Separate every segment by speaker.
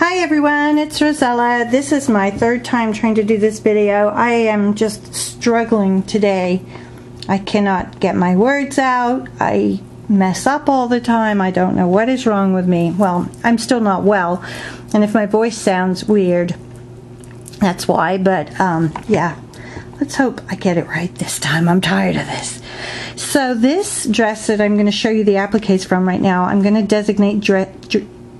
Speaker 1: Hi everyone, it's Rosella. This is my third time trying to do this video. I am just struggling today. I cannot get my words out. I mess up all the time. I don't know what is wrong with me. Well, I'm still not well. And if my voice sounds weird, that's why. But um, yeah, let's hope I get it right this time. I'm tired of this. So this dress that I'm going to show you the appliques from right now, I'm going to designate dress,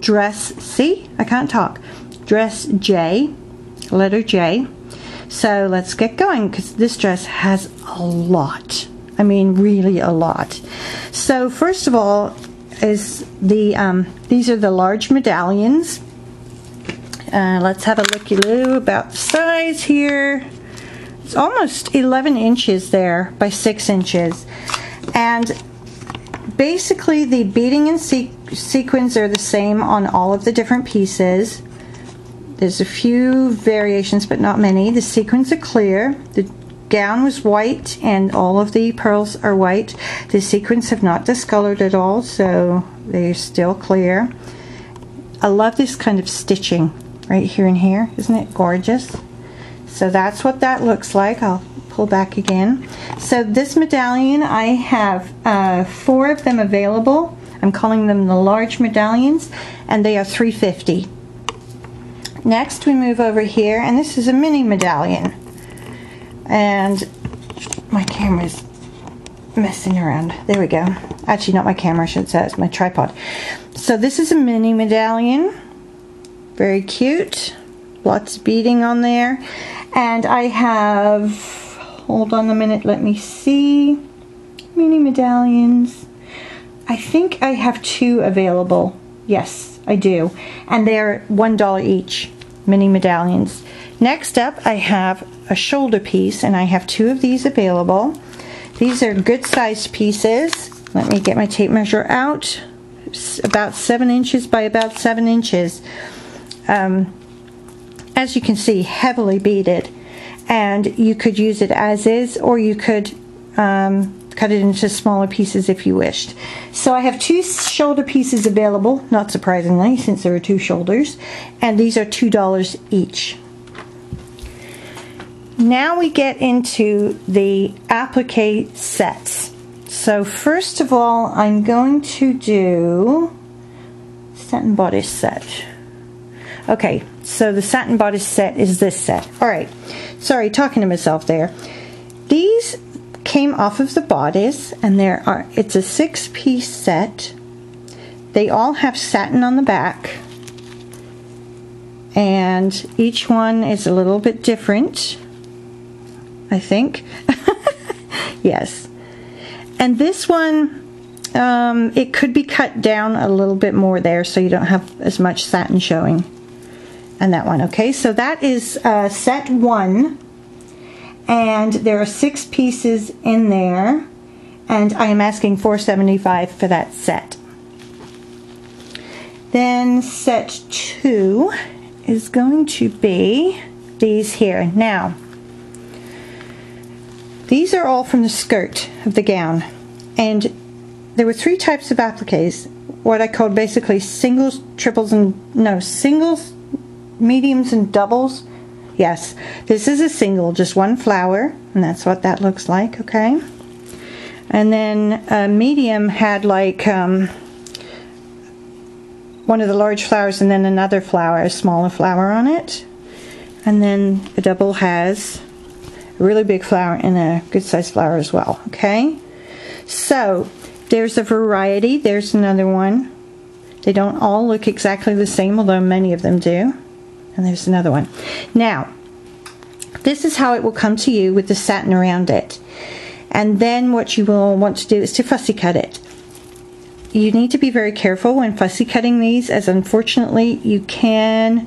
Speaker 1: dress C. I can't talk. Dress J, letter J. So let's get going because this dress has a lot. I mean, really a lot. So first of all, is the um, these are the large medallions. Uh, let's have a looky-loo about the size here. It's almost 11 inches there by 6 inches. And basically the beading and se sequins are the same on all of the different pieces. There's a few variations, but not many. The sequins are clear. The gown was white and all of the pearls are white. The sequins have not discolored at all, so they're still clear. I love this kind of stitching right here and here. Isn't it gorgeous? So that's what that looks like. I'll pull back again. So this medallion, I have uh, four of them available. I'm calling them the large medallions, and they are 350. Next, we move over here, and this is a mini medallion. And my camera's messing around. There we go. Actually, not my camera, I should say. It's my tripod. So this is a mini medallion. Very cute. Lots of beading on there. And I have, hold on a minute, let me see. Mini medallions. I think I have two available. Yes, I do. And they're $1 each, mini medallions. Next up, I have a shoulder piece, and I have two of these available. These are good sized pieces. Let me get my tape measure out. It's about seven inches by about seven inches. Um, as you can see, heavily beaded. And you could use it as is, or you could um, cut it into smaller pieces if you wished. So I have two shoulder pieces available, not surprisingly, since there are two shoulders, and these are $2 each. Now we get into the applique sets. So first of all, I'm going to do satin bodice set. Okay, so the satin bodice set is this set. All right, sorry, talking to myself there. These came off of the bodice and there are it's a six piece set. They all have satin on the back and each one is a little bit different I think. Yes. And this one um, it could be cut down a little bit more there so you don't have as much satin showing and that one okay so that is uh, set one and there are six pieces in there and I am asking 475 for that set. Then set two is going to be these here. Now, these are all from the skirt of the gown and there were three types of appliques what I called basically singles, triples, and no, singles, mediums, and doubles Yes, this is a single, just one flower, and that's what that looks like, okay? And then a medium had like um, one of the large flowers and then another flower, a smaller flower on it. And then a double has a really big flower and a good sized flower as well, okay? So, there's a variety. There's another one. They don't all look exactly the same, although many of them do. And there's another one. Now, this is how it will come to you with the satin around it. And then what you will want to do is to fussy cut it. You need to be very careful when fussy cutting these as unfortunately you can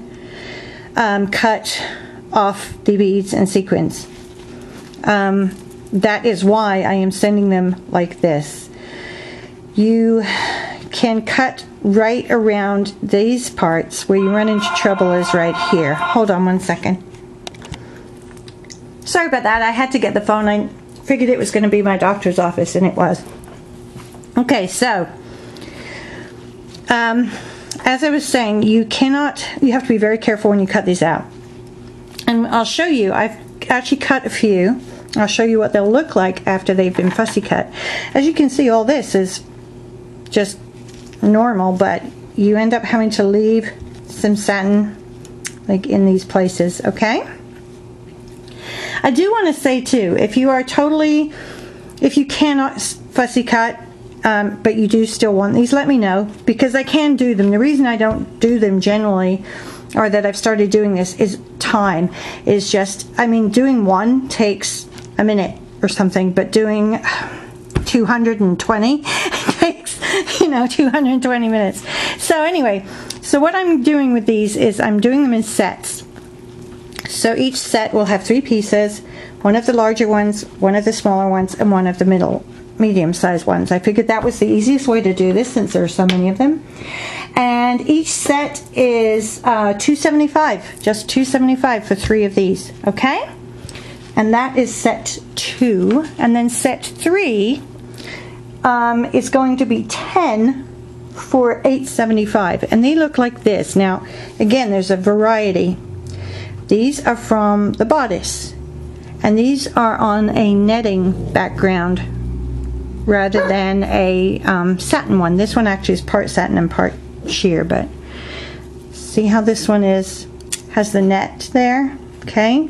Speaker 1: um, cut off the beads and sequins. Um, that is why I am sending them like this. You can cut right around these parts where you run into trouble is right here. Hold on one second. Sorry about that. I had to get the phone. I figured it was going to be my doctor's office, and it was. Okay, so um, as I was saying, you cannot, you have to be very careful when you cut these out. And I'll show you, I've actually cut a few. I'll show you what they'll look like after they've been fussy cut. As you can see, all this is just normal, but you end up having to leave some satin like in these places, okay? I do want to say too, if you are totally, if you cannot fussy cut, um, but you do still want these, let me know because I can do them. The reason I don't do them generally or that I've started doing this is time is just, I mean, doing one takes a minute or something, but doing 220 takes, you know, 220 minutes. So anyway, so what I'm doing with these is I'm doing them in sets. So each set will have three pieces, one of the larger ones, one of the smaller ones, and one of the middle medium sized ones. I figured that was the easiest way to do this since there are so many of them. And each set is uh, 275, just 275 for three of these, okay? And that is set two. And then set three um, is going to be 10 for 875 and they look like this. Now again there's a variety. These are from the bodice and these are on a netting background rather than a um, satin one. This one actually is part satin and part sheer but see how this one is? Has the net there? Okay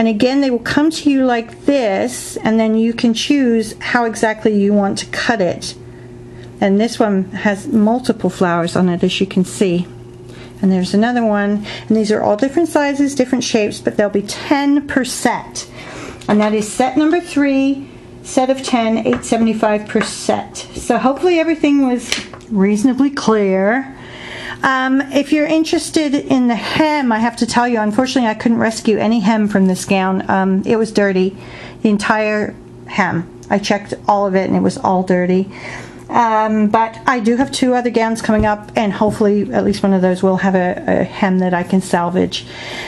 Speaker 1: and again they will come to you like this and then you can choose how exactly you want to cut it. And this one has multiple flowers on it as you can see. And there's another one. And these are all different sizes different shapes but they'll be 10 per set. And that is set number three set of 10 875 per set. So hopefully everything was reasonably clear um, if you're interested in the hem I have to tell you unfortunately I couldn't rescue any hem from this gown um, it was dirty the entire hem I checked all of it and it was all dirty um, but I do have two other gowns coming up, and hopefully, at least one of those will have a, a hem that I can salvage.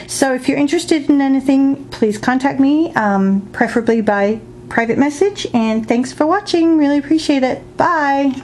Speaker 1: So, if you're interested in anything, please contact me, um, preferably by private message. And thanks for watching. Really appreciate it. Bye.